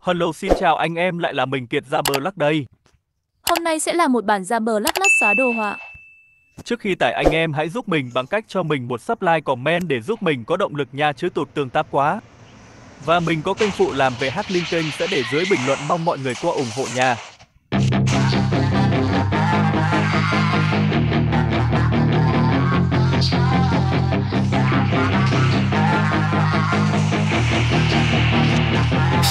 Hello xin chào anh em lại là mình Kiệt ra bờ lắc đây. Hôm nay sẽ là một bản ra bờ lắc lắc xóa đồ họa. Trước khi tải anh em hãy giúp mình bằng cách cho mình một sub like comment để giúp mình có động lực nha chứ tụt tương tác quá. Và mình có kênh phụ làm về hack link kênh sẽ để dưới bình luận mong mọi người qua ủng hộ nha.